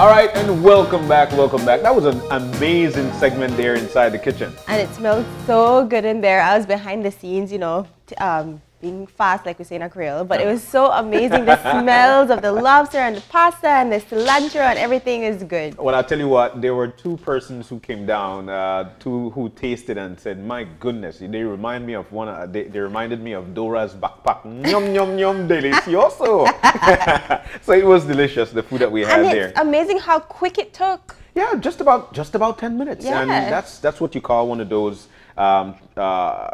All right, and welcome back, welcome back. That was an amazing segment there inside the kitchen. And it smelled so good in there. I was behind the scenes, you know, um, being fast, like we say in a Creole, but it was so amazing. the smells of the lobster and the pasta and the cilantro and everything is good. Well, I'll tell you what, there were two persons who came down, uh, two who tasted and said, my goodness, they remind me of one, uh, they, they, reminded me of Dora's backpack. Yum, yum, yum, delicioso. so it was delicious, the food that we had and there. it's amazing how quick it took. Yeah, just about, just about 10 minutes. Yeah. And that's, that's what you call one of those um, uh,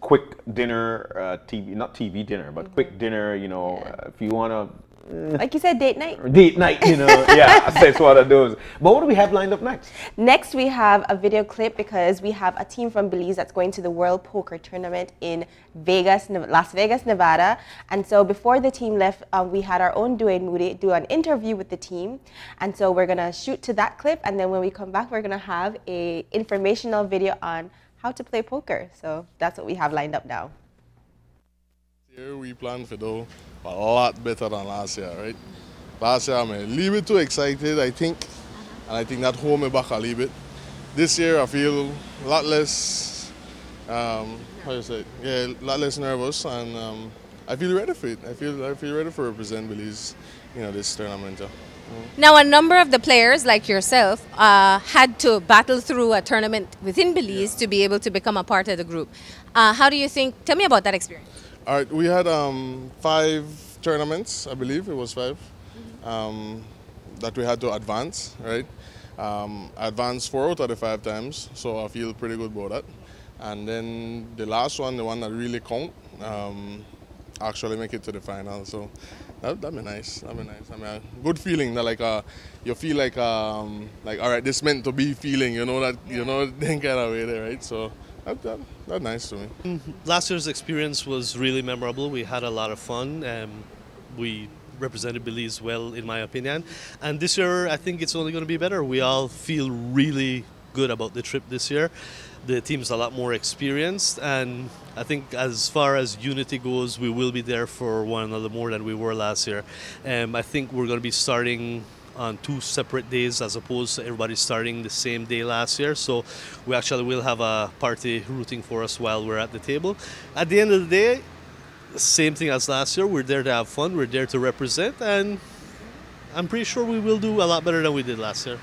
quick dinner, uh, TV, not TV dinner, but mm-hmm. quick dinner, you know, yeah. uh, if you want to. Eh, like you said, date night. Date night, you know. yeah, that's what of those. But what do we have lined up next? Next, we have a video clip because we have a team from Belize that's going to the World Poker Tournament in Vegas, Las Vegas, Nevada. And so before the team left, um, we had our own Duane Moody do an interview with the team. And so we're going to shoot to that clip. And then when we come back, we're going to have a informational video on how to play poker. So that's what we have lined up now. Here we plan for do a lot better than last year, right? Last year I'm a little bit too excited, I think, and I think that hold me back a little bit. This year I feel a lot less, um, how you say, yeah, a lot less nervous, and um, I feel ready for it. I feel I feel ready for represent Belize, you know, this tournament. Yeah. Now, a number of the players, like yourself, uh, had to battle through a tournament within Belize yeah. to be able to become a part of the group. Uh, how do you think? Tell me about that experience. All right, we had um, five tournaments, I believe it was 5 mm-hmm. um, that we had to advance, right? Um, advanced four out of the five times, so I feel pretty good about that. And then the last one, the one that really count, um, actually make it to the final. So that that'd be nice. That'd be nice. I mean, a good feeling that like uh, you feel like um, like all right, this meant to be feeling. You know that you know then kind of there, right? So. That, that, that's nice to me. Mm-hmm. Last year's experience was really memorable. We had a lot of fun. Um, we represented Belize well, in my opinion. And this year, I think it's only going to be better. We all feel really good about the trip this year the team's a lot more experienced and I think as far as unity goes we will be there for one another more than we were last year. Um, I think we're going to be starting on two separate days as opposed to everybody starting the same day last year. So we actually will have a party rooting for us while we're at the table. At the end of the day same thing as last year. We're there to have fun. We're there to represent and I'm pretty sure we will do a lot better than we did last year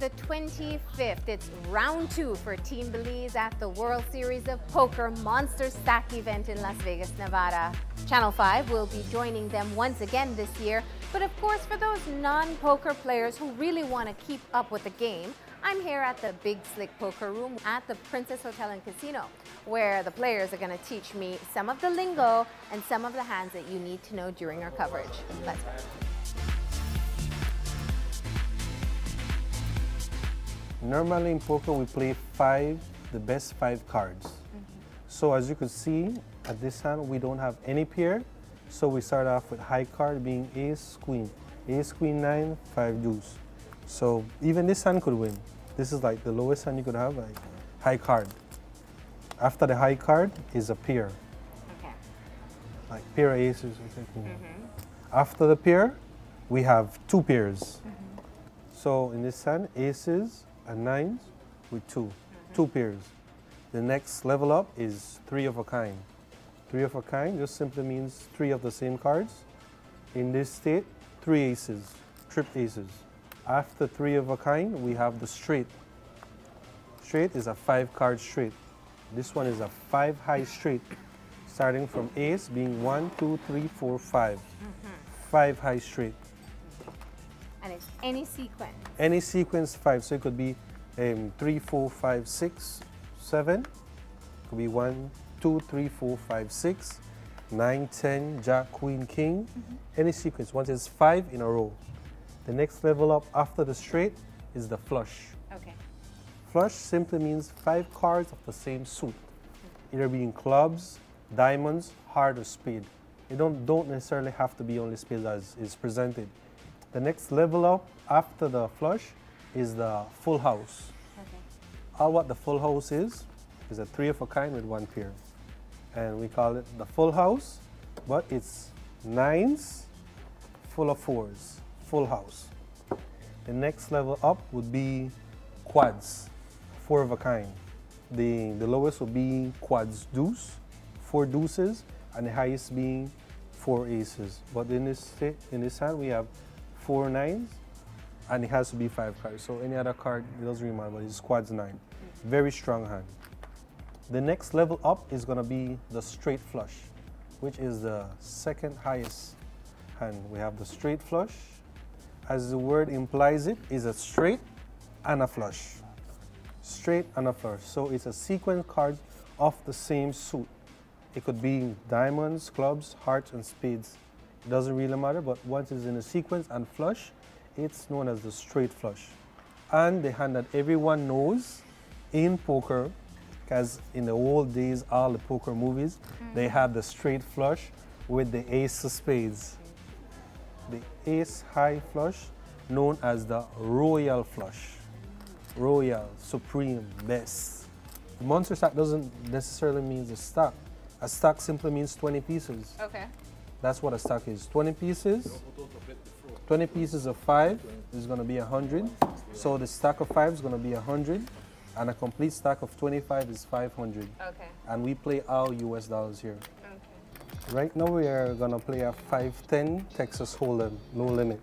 The 25th, it's round two for Team Belize at the World Series of Poker Monster Stack event in Las Vegas, Nevada. Channel 5 will be joining them once again this year, but of course for those non-poker players who really want to keep up with the game, I'm here at the Big Slick Poker Room at the Princess Hotel and Casino, where the players are going to teach me some of the lingo and some of the hands that you need to know during our coverage. Let's go. Normally in poker we play five, the best five cards. Mm -hmm. So as you can see, at this hand we don't have any pair. So we start off with high card being ace, queen. Ace, queen, nine, five deuce. So even this hand could win. This is like the lowest hand you could have, like high card. After the high card is a pair. Okay. Like pair of aces. Mm -hmm. After the pair, we have two pairs. Mm -hmm. So in this hand, aces, and nine with 2 mm -hmm. two pairs. The next level up is three of a kind. Three of a kind just simply means three of the same cards. In this state, three aces, trip aces. After three of a kind, we have the straight. Straight is a five card straight. This one is a five high straight, starting from ace being one, two, three, four, five. Mm -hmm. Five high straight. Any sequence? Any sequence five. So it could be um, three, four, five, six, seven. It could be one, two, three, four, five, six, nine, ten, jack, queen, king. Mm -hmm. Any sequence. Once it's five in a row. The next level up after the straight is the flush. Okay. Flush simply means five cards of the same suit. Either being clubs, diamonds, heart, or spade. They don't, don't necessarily have to be only spades as is presented. The next level up after the flush is the full house. Okay. All what the full house is, is a three of a kind with one pair. And we call it the full house, but it's nines full of fours, full house. The next level up would be quads, four of a kind. The, the lowest would be quads deuce, four deuces, and the highest being four aces. But in this, in this hand, we have four nines, and it has to be five cards. So any other card, it doesn't really matter, but it's quads nine. Very strong hand. The next level up is gonna be the straight flush, which is the second highest hand. We have the straight flush. As the word implies it, is a straight and a flush. Straight and a flush. So it's a sequence card of the same suit. It could be diamonds, clubs, hearts, and spades. It doesn't really matter, but once it's in a sequence and flush, it's known as the straight flush. And the hand that everyone knows in poker, because in the old days, all the poker movies, hmm. they have the straight flush with the ace of spades. The ace high flush, known as the royal flush. Royal, supreme, best. The monster stack doesn't necessarily mean a stack. A stack simply means 20 pieces. Okay. That's what a stack is. 20 pieces. 20 pieces of 5 is going to be 100. So the stack of 5 is going to be 100. And a complete stack of 25 is 500. Okay. And we play all US dollars here. Okay. Right now we are going to play a 510 Texas Hold'em, no limit.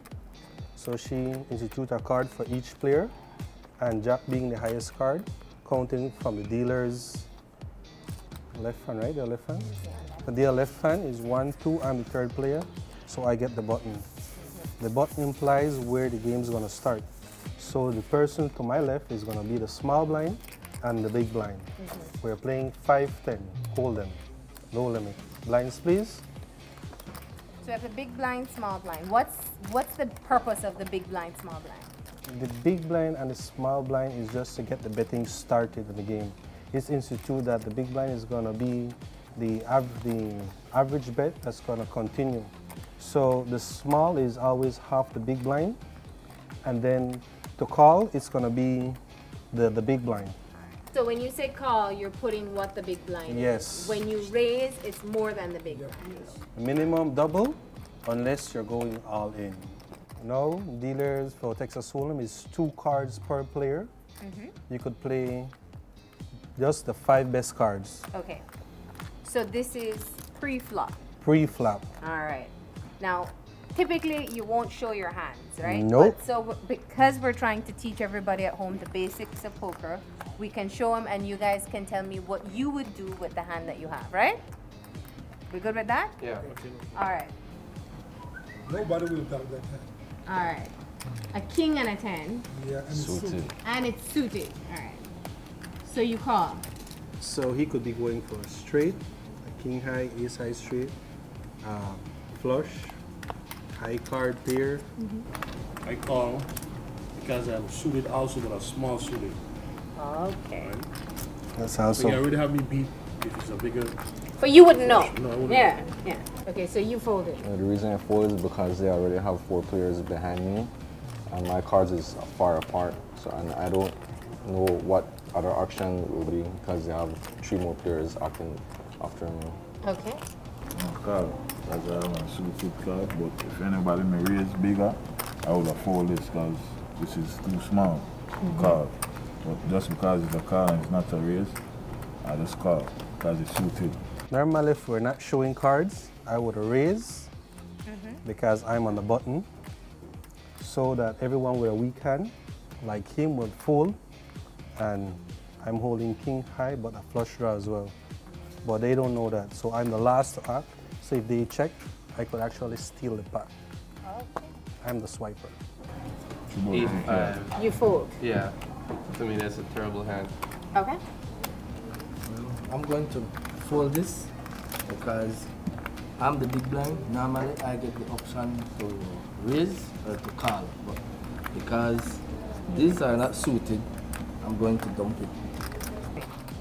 So she institute a card for each player. And Jack being the highest card, counting from the dealer's left hand, right? The left hand? The dealer left hand is one, two, I'm the third player, so I get the button. The button implies where the game is going to start. So the person to my left is going to be the small blind and the big blind. Mm-hmm. We're playing 5-10, hold'em, no limit. Blinds, please. So we have the big blind, small blind. What's what's the purpose of the big blind, small blind? The big blind and the small blind is just to get the betting started in the game. It's institute that the big blind is going to be the, av- the average bet that's going to continue. So the small is always half the big blind, and then to call, it's going to be the, the big blind. So when you say call, you're putting what the big blind Yes. is. When you raise, it's more than the big blind. Minimum double, unless you're going all in. Now, dealers for Texas Hold'em is two cards per player. Mm-hmm. You could play just the five best cards Okay. So this is pre-flop. pre-flop. All right. Now, typically you won't show your hands, right? Nope. But so because we're trying to teach everybody at home the basics of poker, we can show them and you guys can tell me what you would do with the hand that you have, right? We good with that? Yeah. Okay. All right. Nobody will tell that hand. All right. A king and a 10 Yeah, and it's suited. and it's suited. All right. So you call. So he could be going for a straight, a king high, ace high Street, um, flush, high card pair. I call because I'm suited also with a small suited. Okay. That's So also. you already have me beat if it's a bigger. But you wouldn't know. No, I wouldn't Yeah, yeah. Okay, so you folded. Uh, The reason I fold is because they already have four players behind me, and my cards is far apart. So and I don't know what other action will be because they have three more players acting after me. Okay. card. That's why I'm a suited card. But if anybody may raise bigger, I would have fold this because this is too small mm-hmm. card. But just because it's a card and it's not a raise, I just call because it's suited. Normally, if we're not showing cards, I would raise mm-hmm. because I'm on the button so that everyone with a weak hand, like him, would fold. And I'm holding king high, but a flush draw as well. But they don't know that. So I'm the last to act. So if they check, I could actually steal the pack. I'm the swiper. Should If, uh, You fold. yeah, to me that's a terrible hand. Okay. I'm going to fold this because I'm the big blind. Normally I get the option to raise or to call, but because these are not suited, I'm going to dump it.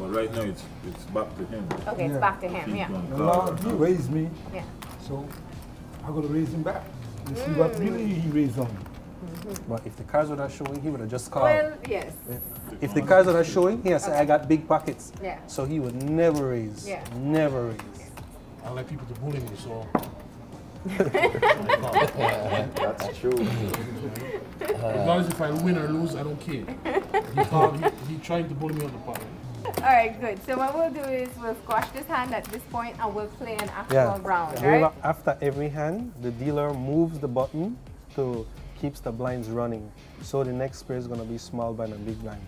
But right now it's it's back to him. Okay, it's back to him. Yeah. gonna Now, call. he raised me, Yeah. so I'm gonna raise him back. And see what mm. really he raised on me. Mm-hmm. But if the cards were not showing, he would have just called. Well, yes. If the cards are not showing, he has to say, I got big pockets. Yeah. So he would never raise. Yeah. Never raise. I like people to bully me, so. That's true. Regardless if I win or lose, I don't care. He, called, he, he tried to bully me on the pot. All right, good. So what we'll do is we'll squash this hand at this point and we'll play an actual Yeah. round, right? will- After every hand, the dealer moves the button to keeps the blinds running. So the next pair is going to be small blind and big blind.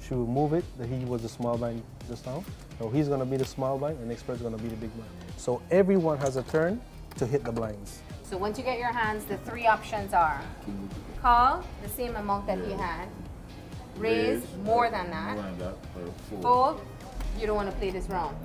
She will move it. He was the small blind just now. So he's going to be the small blind. The next pair is going to be the big blind. So everyone has a turn to hit the blinds. So once you get your hands, the three options are call the same amount that he had, raise more than that, More than that, uh, or fold. You don't want to play this round.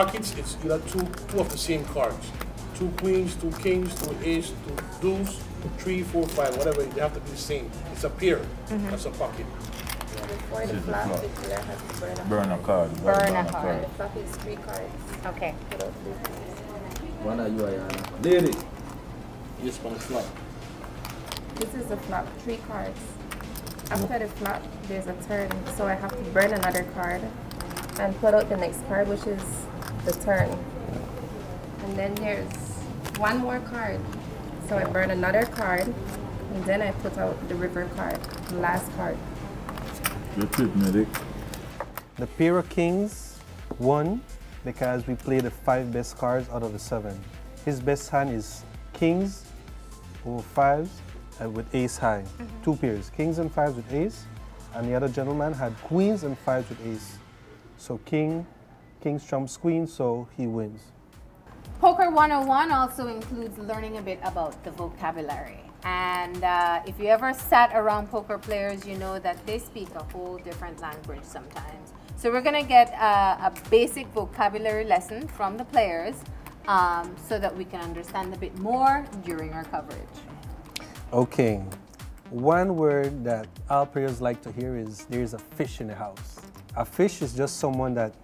Pockets, it's either two, two of the same cards. Two queens, two kings, two ace, two deuce, three, four, five, whatever, they have to be the same. It's a pair, mm-hmm. that's a pocket. Before the This is flop, flop. the dealer has to burn a Burn a card. you gotta Burn a card. The flop is three cards. Okay. Without this. One of you are Yana. Lady. Yes, one flop. This is the flop, three cards. After the flop, there's a turn, so I have to burn another card and put out the next card, which is the turn. And then there's one more card. So I burn another card, and then I put out the river card, the last card. Your tip, medic. The pair of kings won because we played the five best cards out of the seven. His best hand is kings over fives and with ace high. Mm-hmm. Two pairs, kings and fives with ace, and the other gentleman had queens and fives with ace. So king, kings trumps queen, so he wins. Poker 101 also includes learning a bit about the vocabulary. And uh, if you ever sat around poker players, you know that they speak a whole different language sometimes. So we're gonna get a, a basic vocabulary lesson from the players um, so that we can understand a bit more during our coverage. Okay, one word that all players like to hear is there's a fish in the house. A fish is just someone that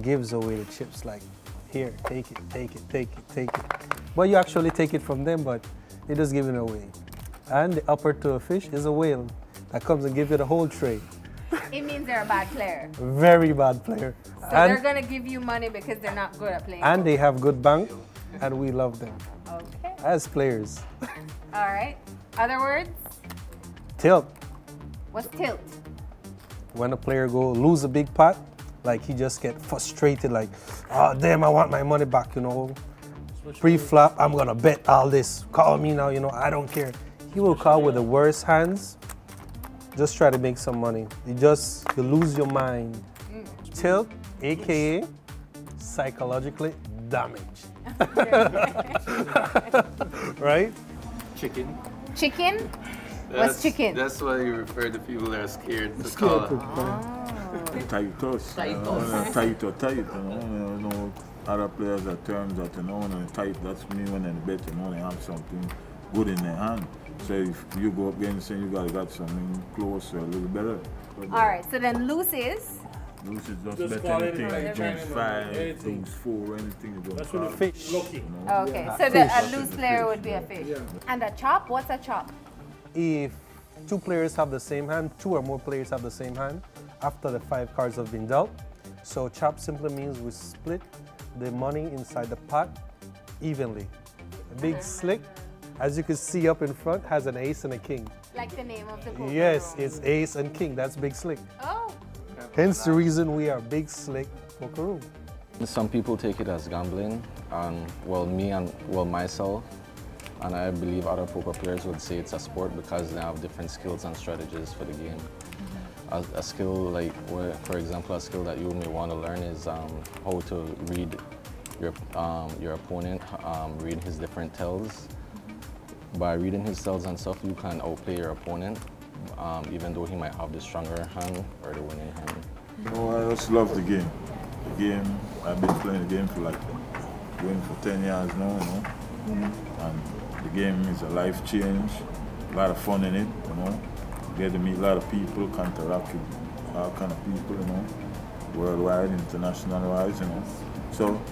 gives away the chips like, here, take it, take it, take it, take it. But you actually take it from them, but they just give it away. And the upper to a fish is a whale that comes and gives you the whole tray. It means they're a bad player. Very bad player. So they're gonna give you money because they're not good at playing. and they have good bank, and we love them Okay. as players. All right. Other words? Tilt. What's tilt? when a player go lose a big pot, like he just get frustrated, like, oh damn, I want my money back, you know. Pre-flop, I'm gonna bet all this. Call me now, you know, I don't care. He will call with the worst hands. Just try to make some money. You just you lose your mind. Tilt, aka psychologically damaged. right? Chicken. Chicken? That's- What's chicken? That's why you refer to people that are scared to Scared call. to Tight us. Tight you know, us. when uh, they're uh, or tight, you know, other players are terms that, you know, when they're tight, that's me when they bet, you know, they have something good in their hand. So if you go up against and you got, got something close or a little better. All right. So then loose is? Loose is just, Just bet anything, anything, like anything, five, anything. deuce four, anything you don't That's call. when the fish. Lucky. Okay. Yeah. So the, a loose player would be a fish. And a chop? What's a chop? If two players have the same hand, two or more players have the same hand, after the five cards have been dealt. So chop simply means we split the money inside the pot evenly. A big slick, as you can see up in front, has an ace and a king. Like the name of the poker Yes, room. it's ace and king. That's big slick. Oh. Hence the reason we are big slick poker room. Some people take it as gambling, and well, me and well myself, and I believe other poker players would say it's a sport because they have different skills and strategies for the game. A, a skill like, where, for example, a skill that you may want to learn is um, how to read your, um, your opponent, um, read his different tells. By reading his tells and stuff, you can outplay your opponent, um, even though he might have the stronger hand or the winning hand. You know, I just love the game. The game, I've been playing the game for like, going for 10 years now, you know. And the game is a life change, a lot of fun in it, you know. Get to meet a lot of people, with all kind of people, you know, worldwide, international wise, you know. So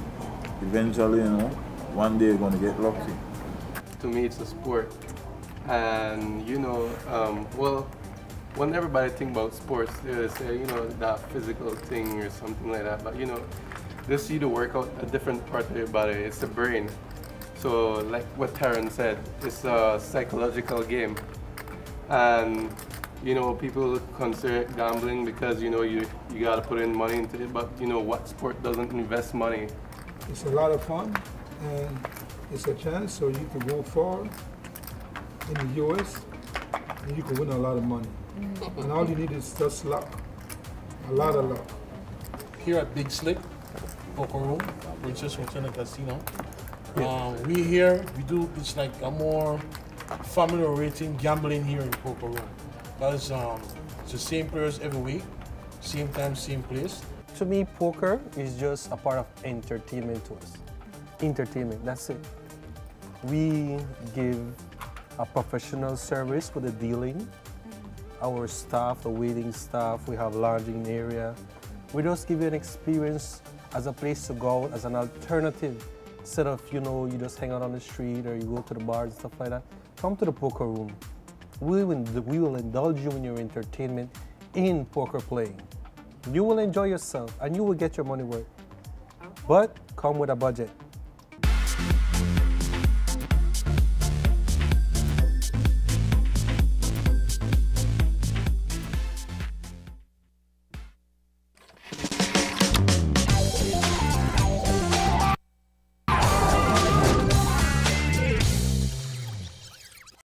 eventually, you know, one day you're gonna get lucky. To me, it's a sport. And, you know, um, well, when everybody think about sports, they say, you know, that physical thing or something like that. But, you know, this you to work out a different part of your body. It's the brain. So, like what Taryn said, it's a psychological game. And, you know, people consider it gambling because, you know, you, you got to put in money into it. But, you know, what sport doesn't invest money? It's a lot of fun, and it's a chance so you can go far in the U.S. and you can win a lot of money. And all you need is just luck, a lot of luck. Here at Big Slick Poker Room, which is Fortuna Casino, um, we here we do it's like a more family oriented gambling here in Room. Because um, it's the same players every week, same time, same place. To me, poker is just a part of entertainment to us. Entertainment, that's it. We give a professional service for the dealing. Our staff, the waiting staff, we have lounging area. We just give you an experience as a place to go as an alternative. Instead of, you know, you just hang out on the street or you go to the bars and stuff like that. Come to the poker room. We will, we will indulge you in your entertainment in poker playing. You will enjoy yourself and you will get your money worth. But come with a budget.